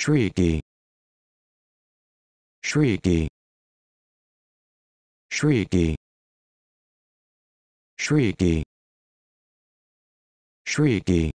shrieky. Shrieky. Shrieky. Shrieky. Shrieky.